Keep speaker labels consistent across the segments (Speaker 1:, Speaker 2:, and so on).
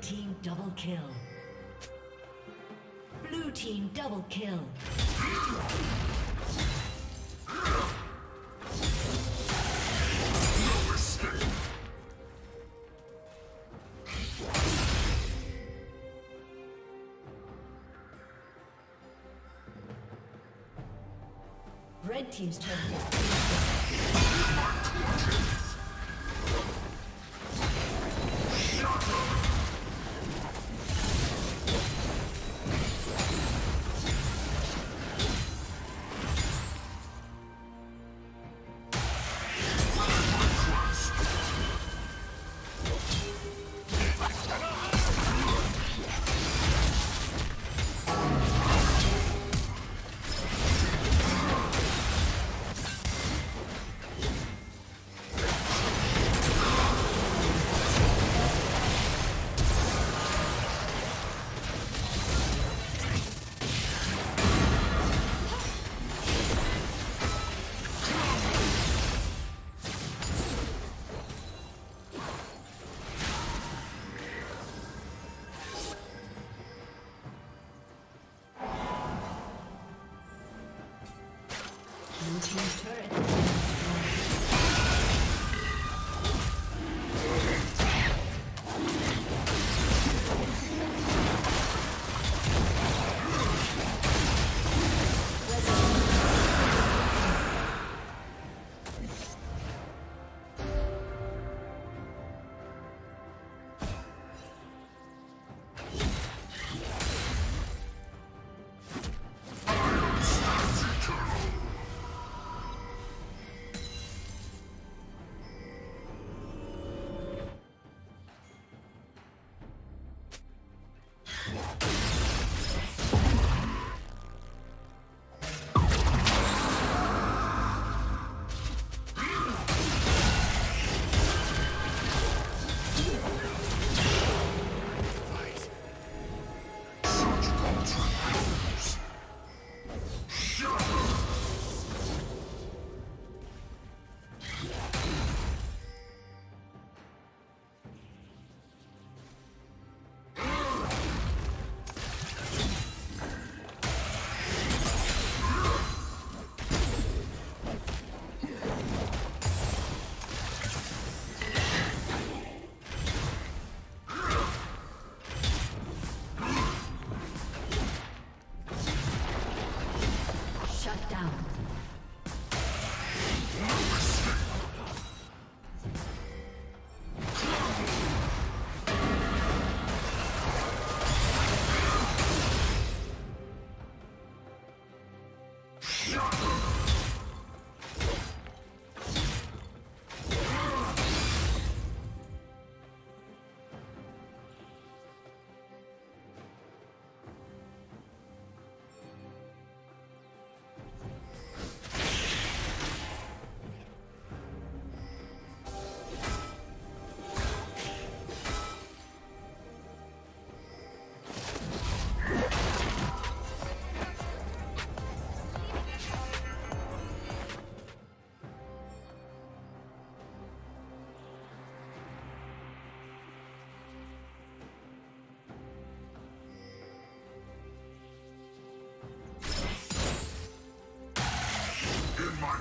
Speaker 1: Red team double kill. Blue team double kill. Red team's turn.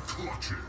Speaker 1: Clutches.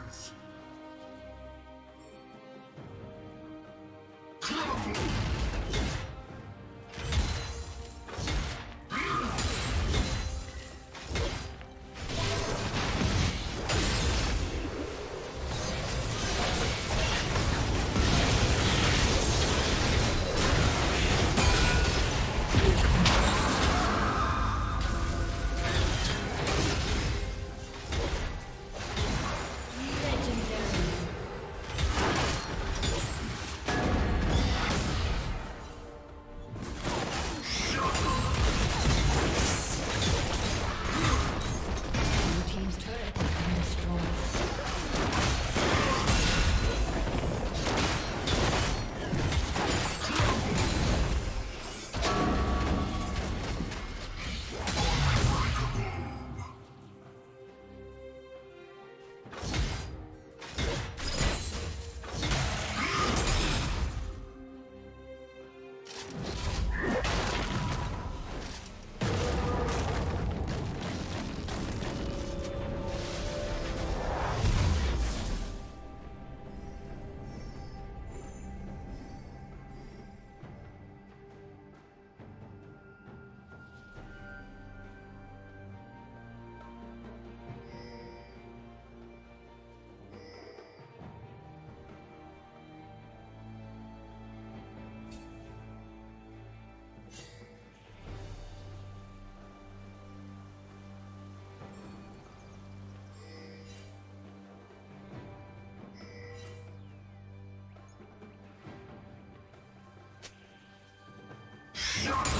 Speaker 1: Shut up!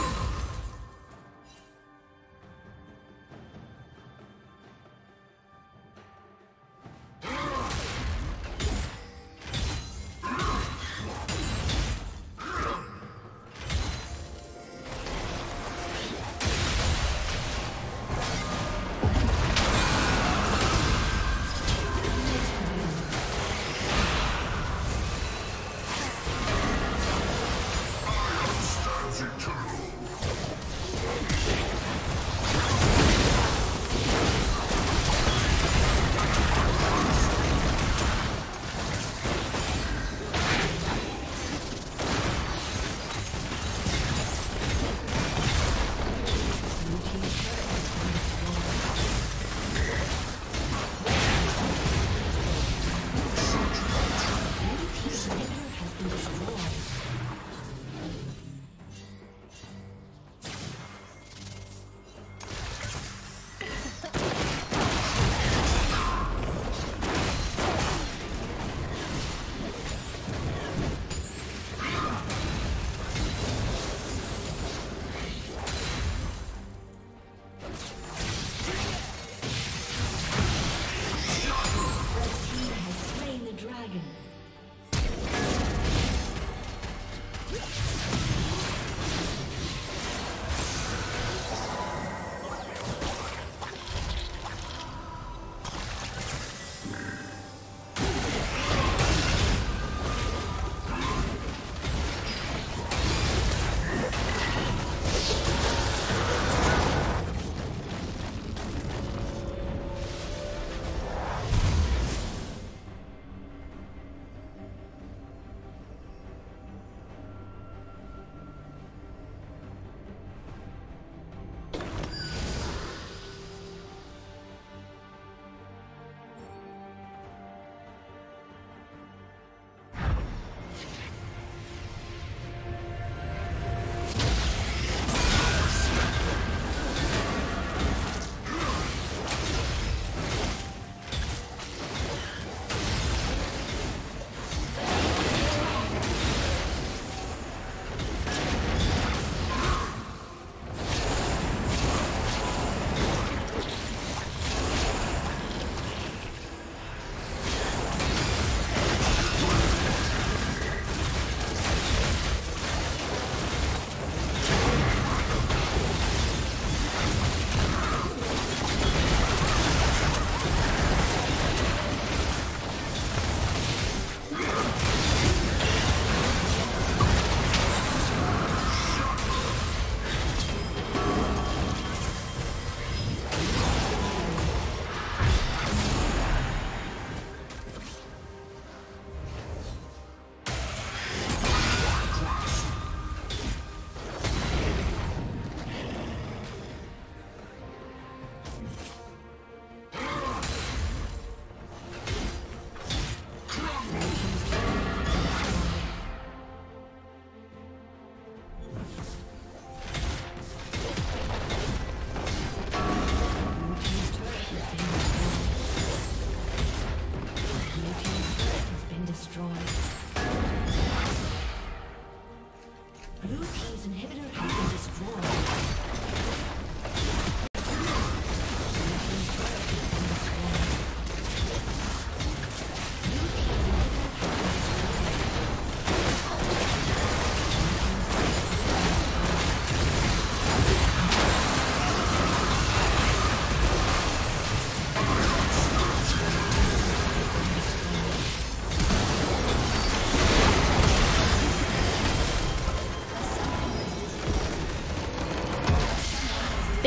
Speaker 1: dragon.